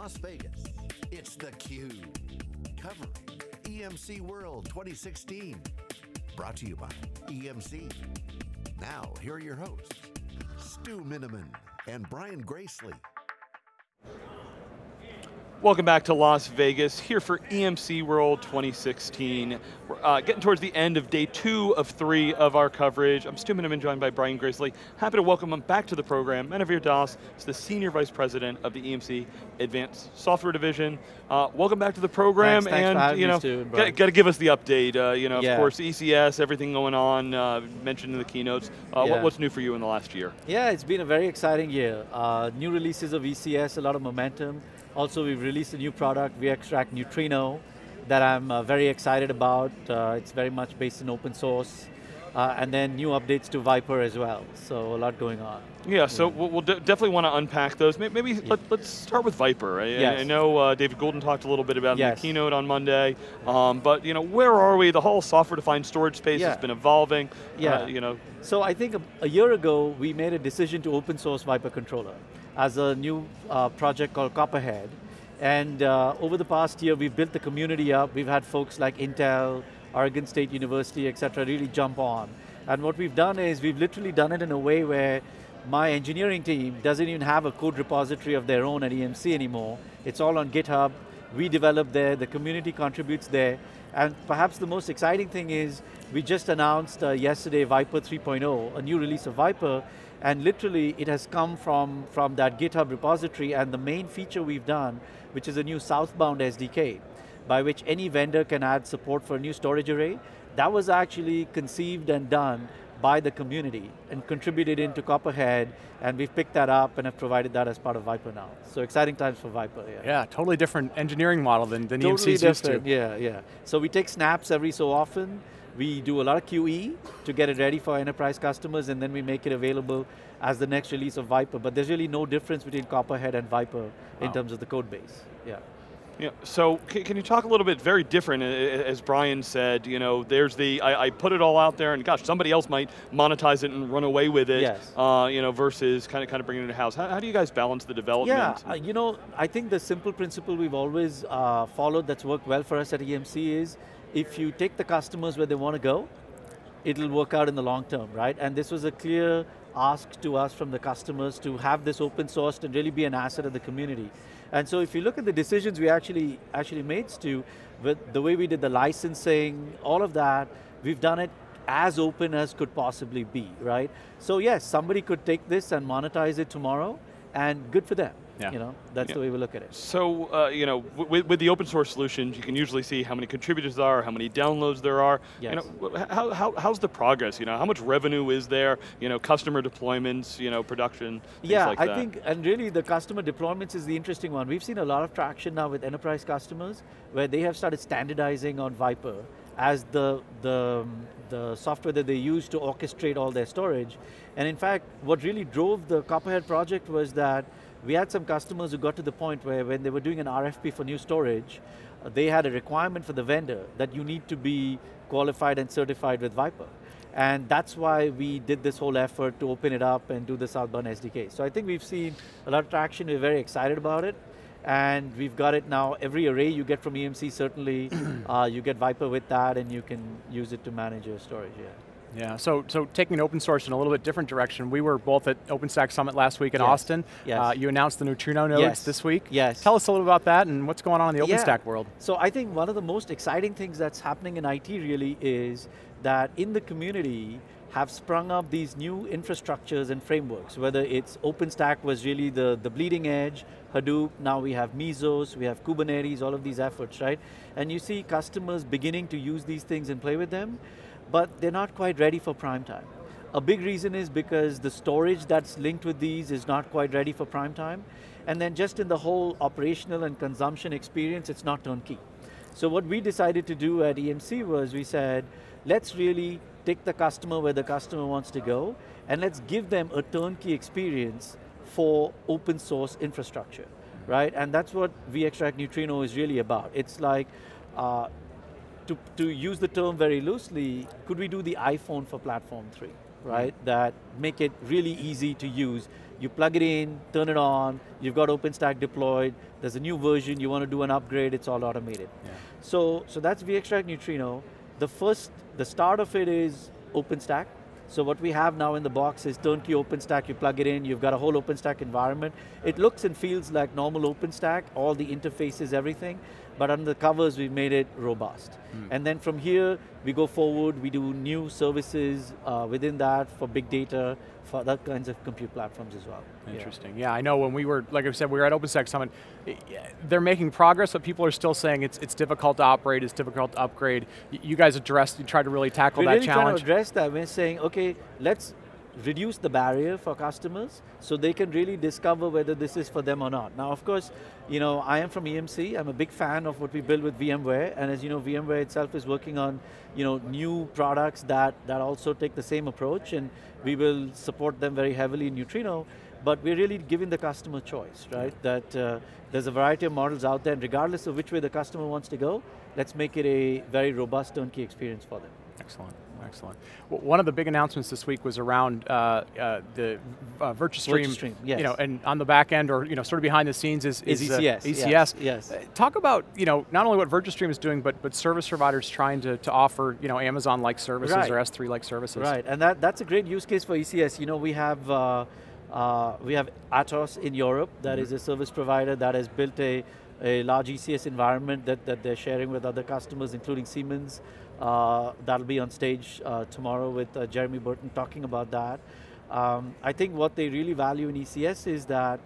Las Vegas, it's theCUBE. Covering EMC World 2016. Brought to you by EMC. Now, here are your hosts, Stu Miniman and Brian Gracely. Welcome back to Las Vegas, here for EMC World 2016. We're uh, getting towards the end of day two of three of our coverage. I'm Stu Miniman, joined by Brian Gracely. Happy to welcome him back to the program. Manuvir Das is the Senior Vice President of the EMC Advanced Software Division. Uh, welcome back to the program, thanks, thanks and you know, got, got, to give us the update. Uh, you know, yeah. of course, ECS, everything going on, uh, mentioned in the keynotes. Uh, yeah. What, what's new for you in the last year? Yeah, it's been a very exciting year. Uh, new releases of ECS, a lot of momentum. Also, we've released a new product, VxRack Neutrino, that I'm uh, very excited about. Uh, it's very much based in open source. Uh, and then new updates to Viper as well. So a lot going on. Yeah, so yeah. we'll, we'll de definitely want to unpack those. Maybe yeah. let, us start with Viper. I, yes. I know uh, David Goulden talked a little bit about yes. the keynote on Monday, um, but you know, where are we? The whole software-defined storage space yeah. has been evolving. Yeah. Uh, you know. So I think a, a, year ago we made a decision to open source Viper Controller as a new uh, project called CoprHD. And uh, over the past year, we've built the community up. We've had folks like Intel, Oregon State University, et cetera, really jump on. And what we've done is we've literally done it in a way where my engineering team doesn't even have a code repository of their own at EMC anymore. It's all on GitHub. We develop there, the community contributes there. And perhaps the most exciting thing is we just announced uh, yesterday Viper 3.0, a new release of Viper, and literally it has come from, from that GitHub repository and the main feature we've done, which is a new southbound SDK, by which any vendor can add support for a new storage array. That was actually conceived and done by the community and contributed into CoprHD, and we've picked that up and have provided that as part of Viper now. So exciting times for Viper, yeah. Yeah, totally different engineering model than, than totally EMC's used to. Yeah, yeah. So we take snaps every so often, we do a lot of QE to get it ready for enterprise customers and then we make it available as the next release of Viper. But there's really no difference between CoprHD and Viper wow. in terms of the code base. Yeah. Yeah, so can, you talk a little bit, very different, as Brian said, you know, there's the, I, I, put it all out there and gosh, somebody else might monetize it and run away with it, yes. Uh, you know, versus kind of kind of bringing it in-house. How, how, do you guys balance the development? Yeah, uh, you know, I think the simple principle we've always uh, followed that's worked well for us at EMC is, if you take the customers where they want to go, it'll work out in the long term, right? And this was a clear ask to us from the customers to have this open sourced and really be an asset of the community. And so if you look at the decisions we actually actually made, Stu, with the way we did the licensing, all of that, we've done it as open as could possibly be, right? So yes, somebody could take this and monetize it tomorrow, and good for them. Yeah. You know, that's yeah. the way we look at it. So, uh, you know, with, with, the open source solutions, you can usually see how many contributors there are, how many downloads there are. Yes. You know, how, how, how's the progress? You know, how much revenue is there? You know, customer deployments, you know, production, Yeah, like I that. think, and really the customer deployments is the interesting one. We've seen a lot of traction now with enterprise customers where they have started standardizing on Viper as the, the, the software that they use to orchestrate all their storage. And in fact, what really drove the CoprHD project was that we had some customers who got to the point where when they were doing an RFP for new storage, uh, they had a requirement for the vendor that you need to be qualified and certified with Viper. And that's why we did this whole effort to open it up and do the Southbound SDK. So I think we've seen a lot of traction, we're very excited about it. And we've got it now, every array you get from EMC, certainly uh, you get Viper with that and you can use it to manage your storage, yeah. Yeah, so so taking open source in a little bit different direction, we were both at OpenStack Summit last week in yes. Austin. Yes. Uh, you announced the Neutrino nodes yes. this week. Yes. Tell us a little about that and what's going on in the yeah. OpenStack world. So I think one of the most exciting things that's happening in IT really is that in the community have sprung up these new infrastructures and frameworks, whether it's OpenStack was really the, the bleeding edge, Hadoop, now we have Mesos, we have Kubernetes, all of these efforts, right? And you see customers beginning to use these things and play with them but they're not quite ready for prime time. A big reason is because the storage that's linked with these is not quite ready for prime time, and then just in the whole operational and consumption experience, it's not turnkey. So what we decided to do at EMC was we said, let's really take the customer where the customer wants to go, and let's give them a turnkey experience for open source infrastructure, right? And that's what VxRack Neutrino is really about. It's like, uh, to, to use the term very loosely, could we do the iPhone for platform three? Hmm. right, that make it really easy to use. You plug it in, turn it on, you've got OpenStack deployed, there's a new version, you want to do an upgrade, it's all automated. Yeah. So, so that's VxRack Neutrino. The first, the start of it is OpenStack. So what we have now in the box is turnkey OpenStack, you plug it in, you've got a whole OpenStack environment. It looks and feels like normal OpenStack, all the interfaces, everything, but under the covers we've made it robust. Mm. And then from here, we go forward, we do new services uh, within that for big data, for other kinds of compute platforms as well. Interesting. Yeah. yeah. I know when we were, like I said, we were at OpenStack Summit. They're making progress, but people are still saying it's it's difficult to operate, it's difficult to upgrade. You guys addressed, you tried to really tackle we're that really challenge. Trying to address that. We're saying, okay, let's reduce the barrier for customers so they can really discover whether this is for them or not. Now, of course, you know, I am from EMC, I'm a big fan of what we build with VMware, and as you know, VMware itself is working on, you know, new products that, that also take the same approach, and we will support them very heavily in Neutrino, but we're really giving the customer choice, right? That uh, there's a variety of models out there, and regardless of which way the customer wants to go, let's make it a very robust turnkey experience for them. Excellent. Excellent. Well, one of the big announcements this week was around uh, uh, the uh, Virtustream. Virtustream, yes. You know, and on the back end, or you know, sort of behind the scenes, is, is, is ECS. ECS. Yes. yes. Uh, talk about you know not only what Virtustream is doing, but but service providers trying to, to offer you know Amazon-like services right. or S3-like services. Right, and that that's a great use case for ECS. You know, we have. Uh, uh, we have Atos in Europe, that mm -hmm. is a service provider that has built a, a large ECS environment that, that they're sharing with other customers, including Siemens. Uh, that'll be on stage uh, tomorrow with uh, Jeremy Burton talking about that. Um, I think what they really value in ECS is that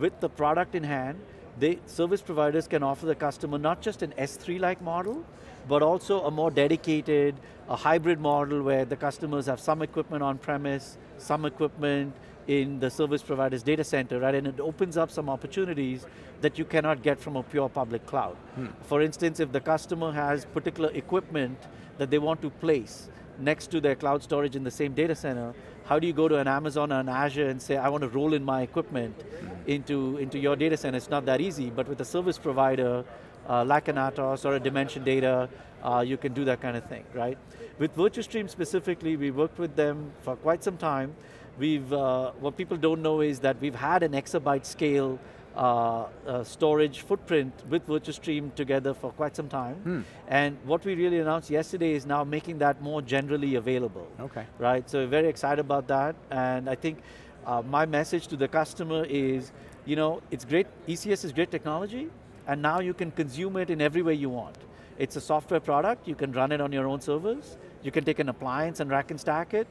with the product in hand, they, service providers can offer the customer not just an S3-like model, but also a more dedicated, a hybrid model where the customers have some equipment on premise, some equipment in the service provider's data center, right? And it opens up some opportunities that you cannot get from a pure public cloud. Hmm. For instance, if the customer has particular equipment that they want to place next to their cloud storage in the same data center, how do you go to an Amazon or an Azure and say, I want to roll in my equipment hmm. into, into your data center? It's not that easy, but with a service provider, uh, like an Atos or a Dimension Data, uh, you can do that kind of thing, right? With Virtustream specifically, we worked with them for quite some time, We've, uh, what people don't know is that we've had an exabyte scale uh, uh, storage footprint with Virtustream together for quite some time. Hmm. And what we really announced yesterday is now making that more generally available. Okay. Right, so we're very excited about that. And I think uh, my message to the customer is, you know, it's great, ECS is great technology, and now you can consume it in every way you want. It's a software product, you can run it on your own servers, you can take an appliance and rack and stack it,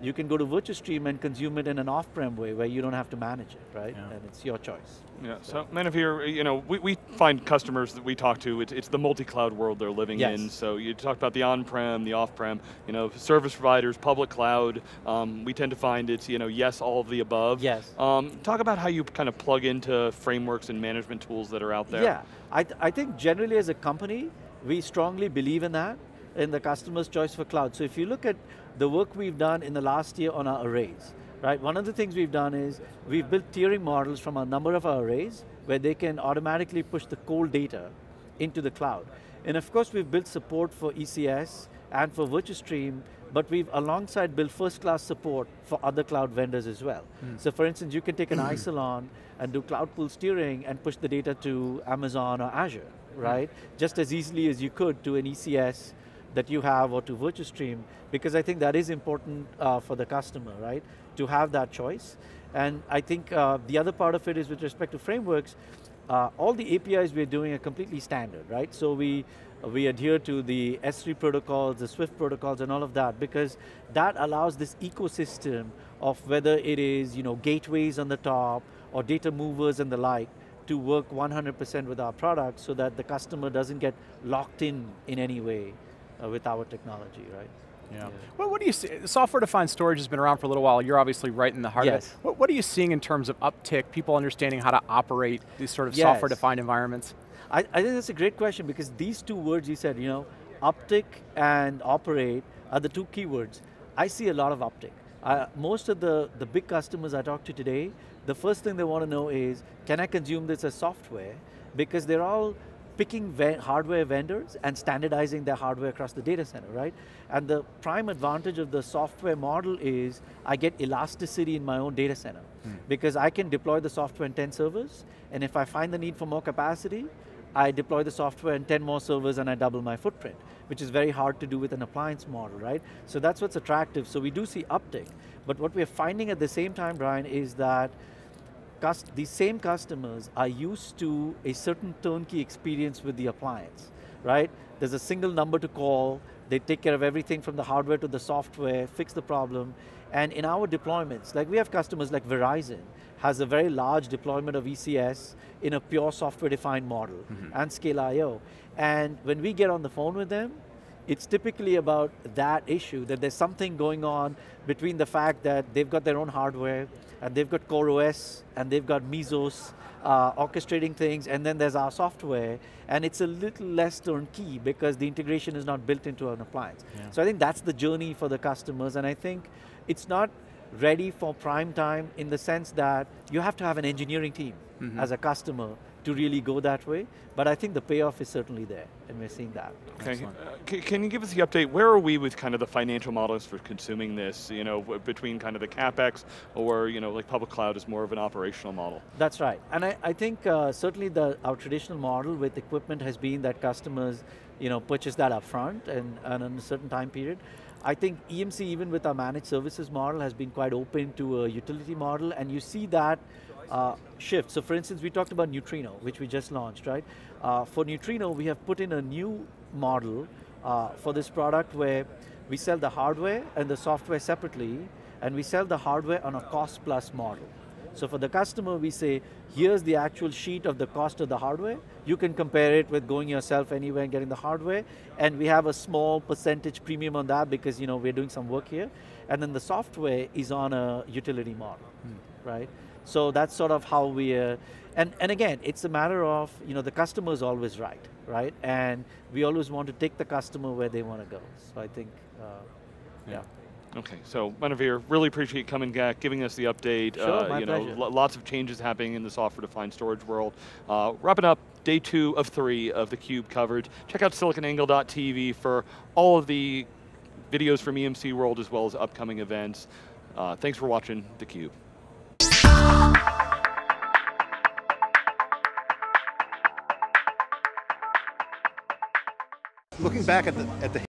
you can go to Virtustream and consume it in an off-prem way where you don't have to manage it, right? Yeah. And it's your choice. Yeah, so, so here, you know, we, we find customers that we talk to, it's, it's the multi-cloud world they're living yes. in. So you talked about the on-prem, the off-prem, you know, service providers, public cloud. Um, we tend to find it's, you know, yes, all of the above. Yes. Um, talk about how you kind of plug into frameworks and management tools that are out there. Yeah, I, th I think generally as a company, we strongly believe in that, in the customer's choice for cloud. So if you look at the work we've done in the last year on our arrays, right? One of the things we've done is we've built tiering models from a number of our arrays where they can automatically push the cold data into the cloud. And of course we've built support for ECS and for Virtustream, but we've alongside built first class support for other cloud vendors as well. Mm. So for instance, you can take an Isilon and do CloudPools tiering and push the data to Amazon or Azure, right? Mm. Just as easily as you could to an ECS that you have or to Virtustream, because I think that is important uh, for the customer, right? To have that choice. And I think uh, the other part of it is with respect to frameworks, uh, all the APIs we're doing are completely standard, right? So we, we adhere to the S3 protocols, the Swift protocols and all of that because that allows this ecosystem of whether it is you know, gateways on the top or data movers and the like to work 100% with our product so that the customer doesn't get locked in in any way uh, with our technology, right? Yeah. yeah. Well, what do you see? Software-defined storage has been around for a little while. You're obviously right in the heart yes. of it. What, what, are you seeing in terms of uptick, people understanding how to operate these sort of yes. software-defined environments? I, I, think that's a great question because these two words you said, you know, uptick and operate are the two keywords. I see a lot of uptick. Uh, most of the, the big customers I talk to today, the first thing they want to know is, can I consume this as software? Because they're all picking hardware vendors and standardizing their hardware across the data center, right? And the prime advantage of the software model is I get elasticity in my own data center. Hmm. Because I can deploy the software in 10 servers, and if I find the need for more capacity, I deploy the software in 10 more servers and I double my footprint, which is very hard to do with an appliance model, right? So that's what's attractive. So we do see uptick. But what we're finding at the same time, Brian, is that these same customers are used to a certain turnkey experience with the appliance, right? There's a single number to call, they take care of everything from the hardware to the software, fix the problem, and in our deployments, like we have customers like Verizon, has a very large deployment of ECS in a pure software-defined model, mm -hmm. and ScaleIO. And when we get on the phone with them, it's typically about that issue, that there's something going on between the fact that they've got their own hardware, and they've got CoreOS, and they've got Mesos, uh, orchestrating things, and then there's our software, and it's a little less turnkey because the integration is not built into an appliance. Yeah. So I think that's the journey for the customers, and I think it's not ready for prime time in the sense that you have to have an engineering team mm -hmm. as a customer to really go that way, but I think the payoff is certainly there, and we're seeing that. Okay, uh, can you give us the update? Where are we with kind of the financial models for consuming this, you know, between kind of the CapEx or, you know, like public cloud is more of an operational model? That's right, and I, I think uh, certainly the, our traditional model with equipment has been that customers, you know, purchase that upfront and, and in a certain time period. I think EMC, even with our managed services model, has been quite open to a utility model, and you see that uh, shift. So for instance, we talked about Neutrino, which we just launched, right? Uh, for Neutrino, we have put in a new model uh, for this product where we sell the hardware and the software separately, and we sell the hardware on a cost plus model. So for the customer, we say, here's the actual sheet of the cost of the hardware. You can compare it with going yourself anywhere and getting the hardware. And we have a small percentage premium on that because you know we're doing some work here. And then the software is on a utility model, hmm. right? So that's sort of how we, uh, and, and again, it's a matter of, you know, the customer is always right, right? And we always want to take the customer where they want to go. So I think, uh, yeah. yeah. Okay, so Manuvir, really appreciate coming back, giving us the update. Sure, uh, my you pleasure. know, lots of changes happening in the software-defined storage world. Uh, wrapping up day two of three of the Cube coverage. Check out siliconangle.tv for all of the videos from EMC World as well as upcoming events. Uh, thanks for watching theCUBE. Looking back at the, at the